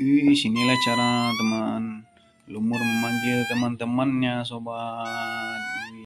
Wih, inilah cara teman lumur memanggil teman-temannya, sobat.